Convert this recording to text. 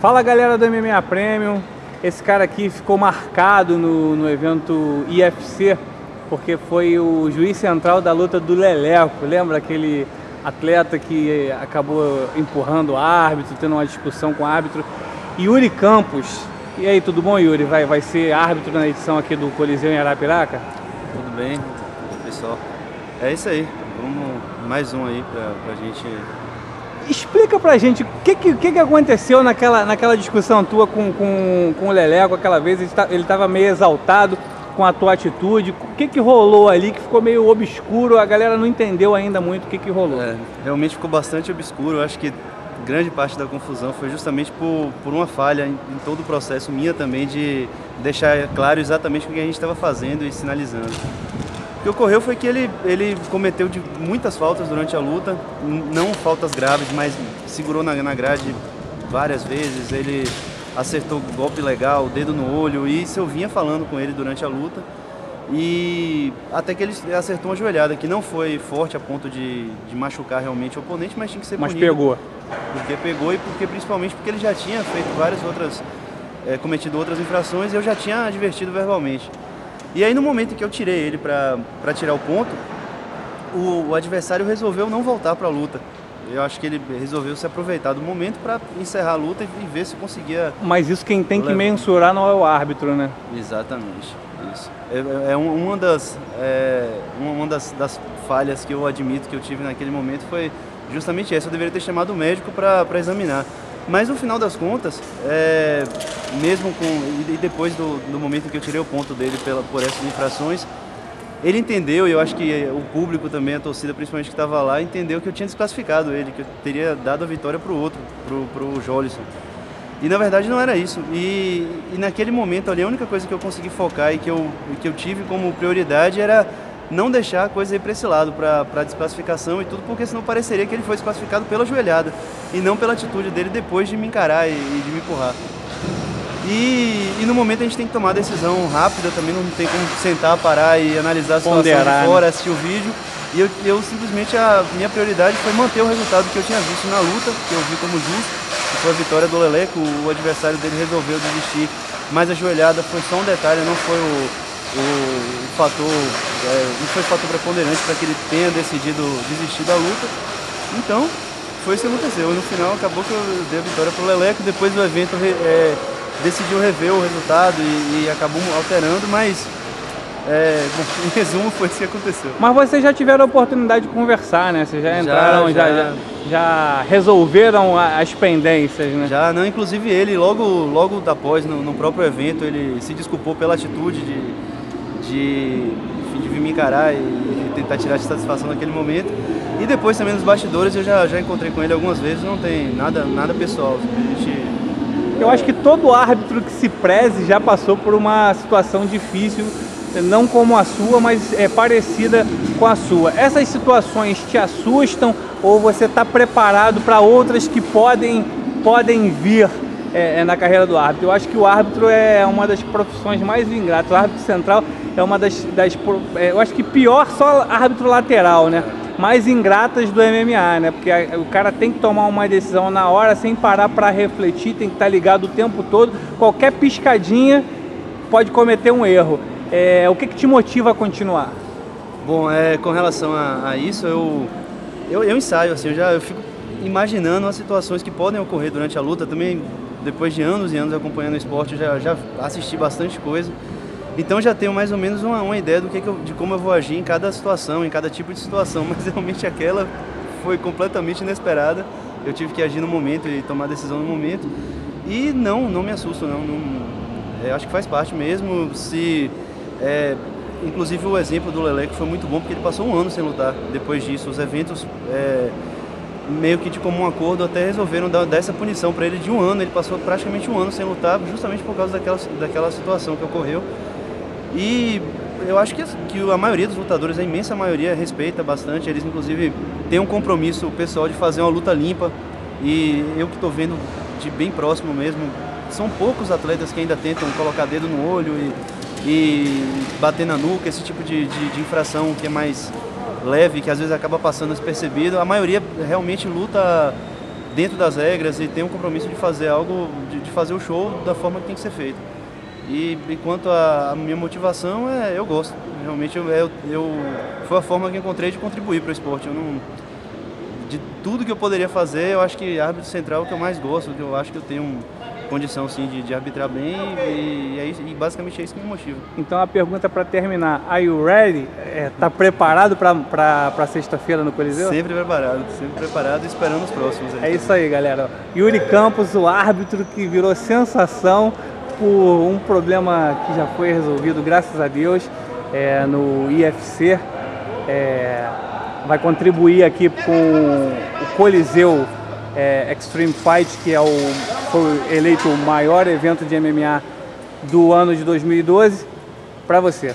Fala galera do MMA Premium, esse cara aqui ficou marcado no, no evento IFC porque foi o juiz central da luta do Leleco, lembra aquele atleta que acabou empurrando o árbitro, tendo uma discussão com o árbitro, Yuri Campos. E aí, tudo bom, Yuri? Vai, vai ser árbitro na edição aqui do Coliseu em Arapiraca? Tudo bem, pessoal. É isso aí. Vamos mais um aí pra, pra gente Explica pra gente o que, que, que aconteceu naquela, naquela discussão tua com, com, com o Leleco aquela vez. Ele estava meio exaltado com a tua atitude. O que, que rolou ali que ficou meio obscuro? A galera não entendeu ainda muito o que, que rolou. É, realmente ficou bastante obscuro. Eu acho que grande parte da confusão foi justamente por, por uma falha em, em todo o processo minha também de deixar claro exatamente o que a gente estava fazendo e sinalizando. O que ocorreu foi que ele, ele cometeu de muitas faltas durante a luta, não faltas graves, mas segurou na, na grade várias vezes, ele acertou golpe legal, o dedo no olho, e isso eu vinha falando com ele durante a luta. E até que ele acertou uma joelhada, que não foi forte a ponto de, de machucar realmente o oponente, mas tinha que ser Mas punido, pegou. Porque pegou e porque principalmente porque ele já tinha feito várias outras, é, cometido outras infrações e eu já tinha advertido verbalmente. E aí no momento que eu tirei ele para tirar o ponto, o, o, adversário resolveu não voltar para a luta. Eu acho que ele resolveu se aproveitar do momento para encerrar a luta e, ver se conseguia. Mas isso quem tem que mensurar não é o árbitro, né? Exatamente. Isso. É, é uma das, é, uma das, das falhas que eu admito que eu tive naquele momento foi justamente essa. Eu deveria ter chamado o médico para examinar. Mas no final das contas, é, mesmo com. E depois do, do momento que eu tirei o ponto dele pela, por essas infrações, ele entendeu, e eu acho que o público também, a torcida principalmente que estava lá, entendeu que eu tinha desclassificado ele, que eu teria dado a vitória para o outro, para o Jolison. E na verdade não era isso. E, e, naquele momento ali, a única coisa que eu consegui focar e que eu, que eu tive como prioridade era não deixar a coisa ir para esse lado, para a desclassificação e tudo, porque senão pareceria que ele foi desclassificado pela joelhada e não pela atitude dele depois de me encarar e, e de me empurrar. E, e, no momento a gente tem que tomar decisão rápida, também não tem como sentar, parar e analisar a situação Ponderar, de fora, né? assistir o vídeo. E eu, eu, simplesmente, a minha prioridade foi manter o resultado que eu tinha visto na luta, que eu vi como justo, que foi a vitória do Leleco, o adversário dele resolveu desistir, mas a joelhada foi só um detalhe, não foi o, o, o fator, é, não foi o fator preponderante para que ele tenha decidido desistir da luta. Então, foi isso que aconteceu. No final, acabou que eu dei a vitória para o Leleco. Depois do evento, é, decidiu rever o resultado e, e acabou alterando, mas é, bom, em resumo foi isso que aconteceu. Mas vocês já tiveram a oportunidade de conversar, né? Vocês já entraram, já, já, já, já resolveram as pendências, né? Já, não, inclusive ele, logo, logo após, no, no próprio evento, ele se desculpou pela atitude de, de, de vir me encarar e tentar tirar de satisfação naquele momento. E depois também nos bastidores eu já, já encontrei com ele algumas vezes, não tem nada, nada pessoal. A gente, eu acho que todo árbitro que se preze já passou por uma situação difícil, não como a sua, mas é parecida com a sua. Essas situações te assustam ou você está preparado para outras que podem, podem vir é, é, na carreira do árbitro. Eu acho que o árbitro é uma das profissões mais ingratas. O árbitro central é uma das. das é, eu acho que pior só árbitro lateral, né? Mais ingratas do MMA, né? Porque o cara tem que tomar uma decisão na hora, sem parar para refletir, tem que estar tá ligado o tempo todo. Qualquer piscadinha pode cometer um erro. É, o que, que te motiva a continuar? Bom, é, com relação a, a isso, eu, eu, eu, ensaio, assim, eu já eu fico imaginando as situações que podem ocorrer durante a luta. Também depois de anos e anos acompanhando o esporte, já, já assisti bastante coisa. Então já tenho mais ou menos uma, uma ideia do que, que eu, de como eu vou agir em cada situação, em cada tipo de situação, mas realmente aquela foi completamente inesperada. Eu tive que agir no momento e tomar decisão no momento. E não, não me assusto, não. não é, acho que faz parte mesmo. Se, é, inclusive o exemplo do Lele que foi muito bom porque ele passou um ano sem lutar. Depois disso, os eventos é, meio que de comum acordo até resolveram dar, dar essa punição para ele de um ano. Ele passou praticamente um ano sem lutar, justamente por causa daquela, daquela situação que ocorreu. E eu acho que, que a maioria dos lutadores, a imensa maioria, respeita bastante. Eles, inclusive, têm um compromisso pessoal de fazer uma luta limpa. E eu que estou vendo de bem próximo mesmo, são poucos atletas que ainda tentam colocar dedo no olho e, e bater na nuca, esse tipo de, de, de infração que é mais leve, que às vezes acaba passando despercebido. A maioria realmente luta dentro das regras e tenho um compromisso de fazer algo, de, de fazer o show da forma que tem que ser feito. E enquanto a, a minha motivação é, eu gosto. Realmente eu, eu, eu, foi a forma que encontrei de contribuir para o esporte. Eu não, de tudo que eu poderia fazer, eu acho que árbitro central é o que eu mais gosto, que eu acho que eu tenho condição sim de, de arbitrar bem e, e, é e, basicamente é isso que me motiva. Então a pergunta para terminar, are you ready? É, tá preparado para sexta-feira no Coliseu? Sempre preparado, sempre preparado e esperando os próximos. Aí, é isso aí, galera. Yuri Campos, o árbitro que virou sensação por um problema que já foi resolvido, graças a Deus, é, no IFC. É, vai contribuir aqui com o Coliseu é, Extreme Fight, que é o, foi eleito o maior evento de MMA do ano de 2012, para você.